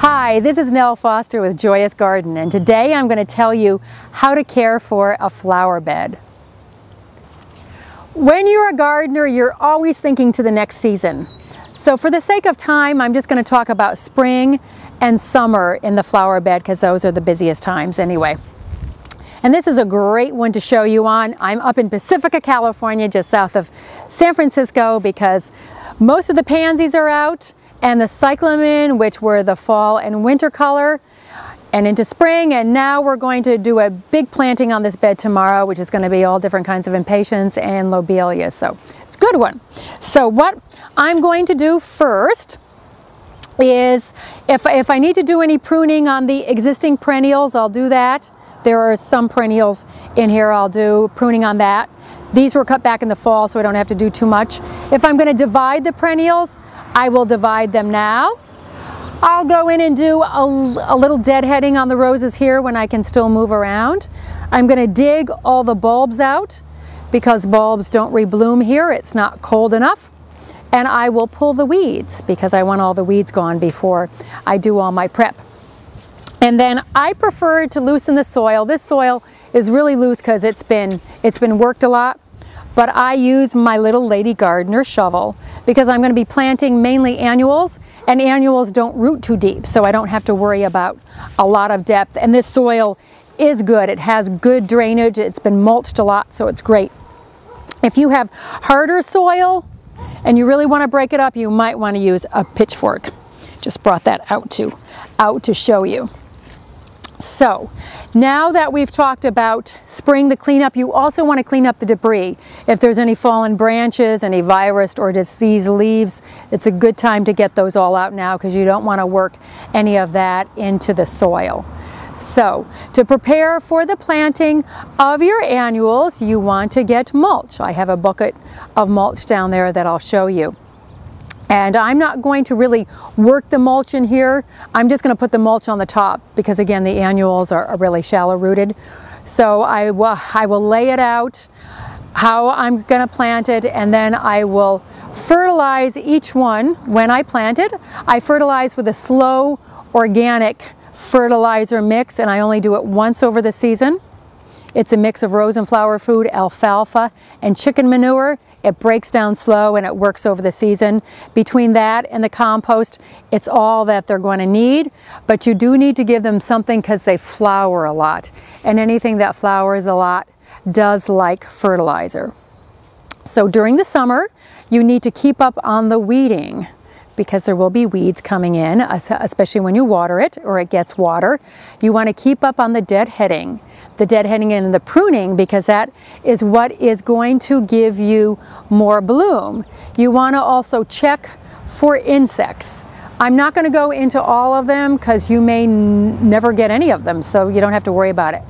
Hi, this is Nell Foster with Joyous Garden and today I'm going to tell you how to care for a flower bed. When you're a gardener, you're always thinking to the next season. So for the sake of time, I'm just going to talk about spring and summer in the flower bed because those are the busiest times anyway. And this is a great one to show you on. I'm up in Pacifica, California, just south of San Francisco because most of the pansies are out and the cyclamen, which were the fall and winter color, and into spring. And now we're going to do a big planting on this bed tomorrow, which is going to be all different kinds of impatiens and lobelia. So it's a good one. So what I'm going to do first is if, if I need to do any pruning on the existing perennials, I'll do that. There are some perennials in here I'll do pruning on that. These were cut back in the fall, so I don't have to do too much. If I'm going to divide the perennials, I will divide them now. I'll go in and do a, a little deadheading on the roses here when I can still move around. I'm going to dig all the bulbs out because bulbs don't rebloom here. It's not cold enough. And I will pull the weeds because I want all the weeds gone before I do all my prep. And then I prefer to loosen the soil. This soil is really loose because it's been, it's been worked a lot but I use my little lady gardener shovel because I'm going to be planting mainly annuals and annuals don't root too deep so I don't have to worry about a lot of depth and this soil is good. It has good drainage. It's been mulched a lot so it's great. If you have harder soil and you really want to break it up you might want to use a pitchfork. Just brought that out to out to show you. So now that we've talked about spring the cleanup, you also want to clean up the debris. If there's any fallen branches, any virus or diseased leaves, it's a good time to get those all out now because you don't want to work any of that into the soil. So to prepare for the planting of your annuals, you want to get mulch. I have a bucket of mulch down there that I'll show you. And I'm not going to really work the mulch in here. I'm just going to put the mulch on the top because again the annuals are, are really shallow rooted. So I will, I will lay it out how I'm going to plant it and then I will fertilize each one when I plant it. I fertilize with a slow organic fertilizer mix and I only do it once over the season. It's a mix of rose and flower food, alfalfa, and chicken manure. It breaks down slow and it works over the season. Between that and the compost, it's all that they're going to need, but you do need to give them something because they flower a lot. And anything that flowers a lot does like fertilizer. So during the summer, you need to keep up on the weeding because there will be weeds coming in, especially when you water it or it gets water. You want to keep up on the deadheading the deadheading and the pruning because that is what is going to give you more bloom. You want to also check for insects. I'm not going to go into all of them because you may never get any of them, so you don't have to worry about it.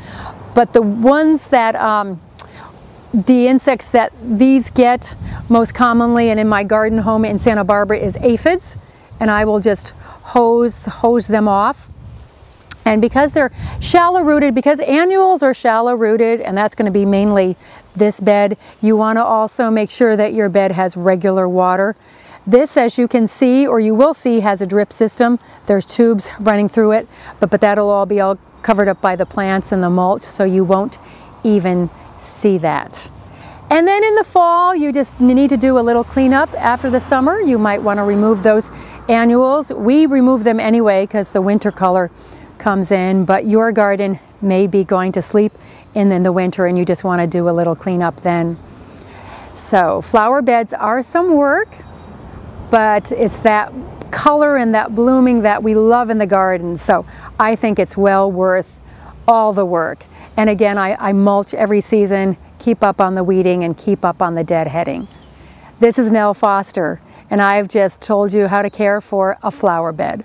But the ones that, um, the insects that these get most commonly and in my garden home in Santa Barbara is aphids, and I will just hose, hose them off. And because they're shallow rooted, because annuals are shallow rooted, and that's going to be mainly this bed, you want to also make sure that your bed has regular water. This, as you can see, or you will see, has a drip system. There's tubes running through it, but, but that'll all be all covered up by the plants and the mulch, so you won't even see that. And then in the fall, you just need to do a little cleanup after the summer. You might want to remove those annuals. We remove them anyway because the winter color comes in, but your garden may be going to sleep in, in the winter and you just want to do a little cleanup then. So flower beds are some work, but it's that color and that blooming that we love in the garden. So I think it's well worth all the work. And again, I, I mulch every season, keep up on the weeding and keep up on the deadheading. This is Nell Foster, and I've just told you how to care for a flower bed.